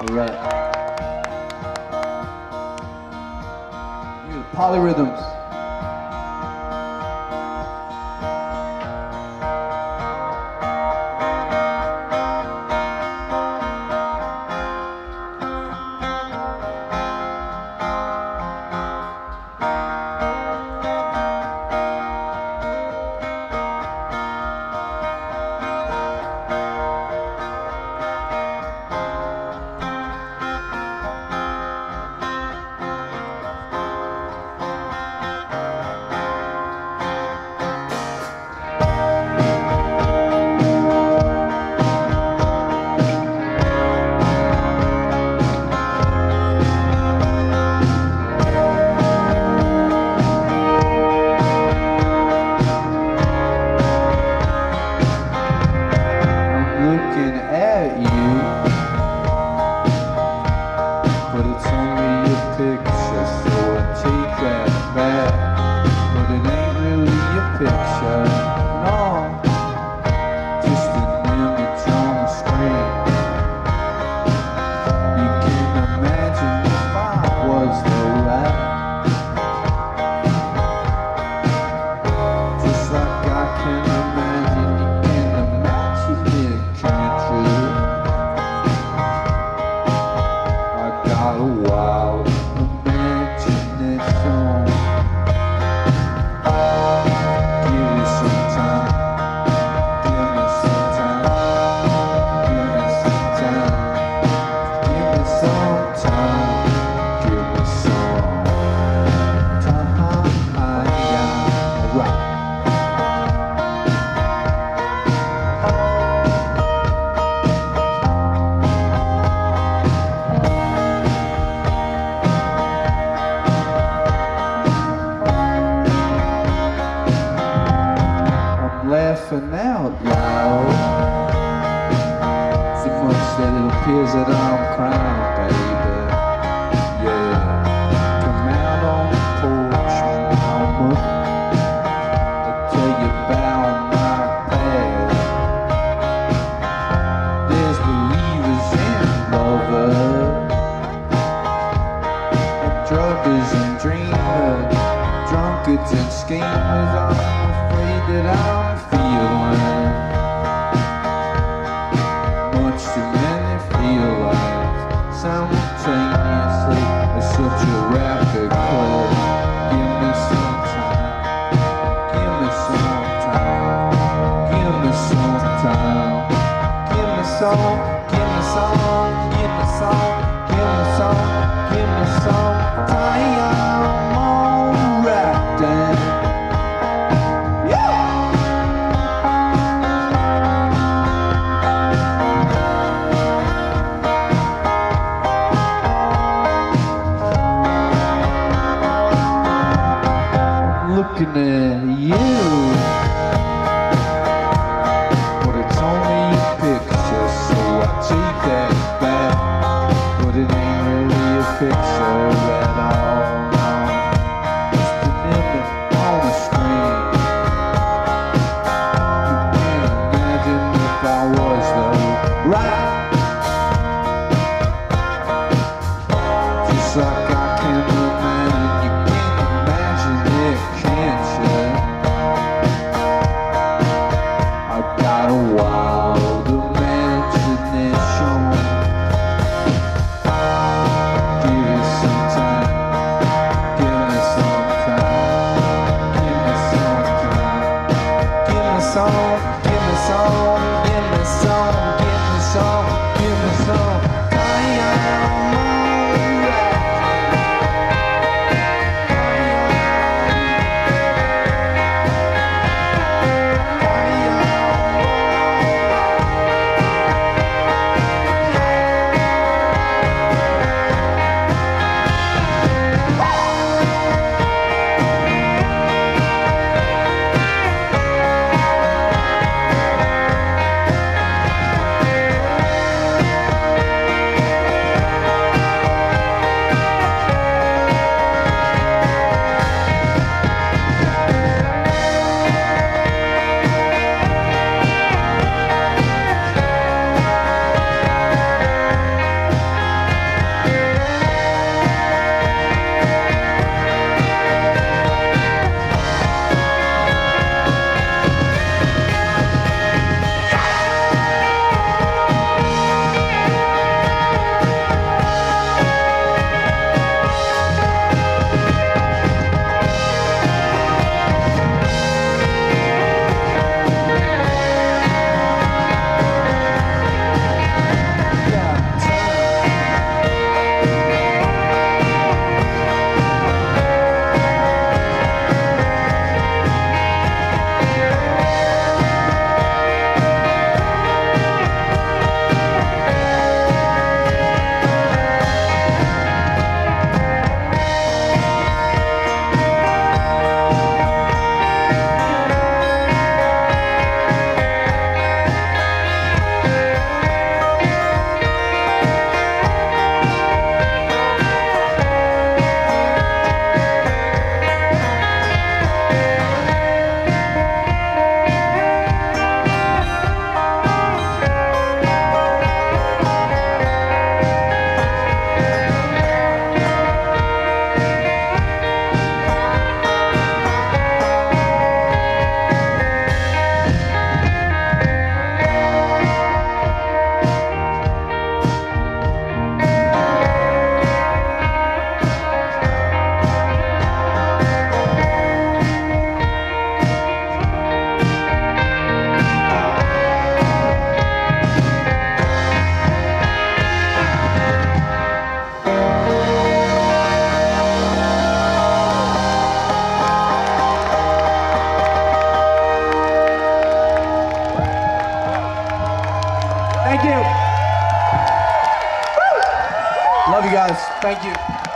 All right. Polyrhythms. pretty picture, so I take that back. But it ain't really a picture. laughing out loud. So much that it appears that I'm crying. blatant schemers, I'm afraid that I'm feeling Much too many feelings simultaneously It's such a rapid cold Give me some time. Give me some time. Give me some time. Give me some, give me some, give me some can uh, song, give me some, give me some, give me some. Thank you.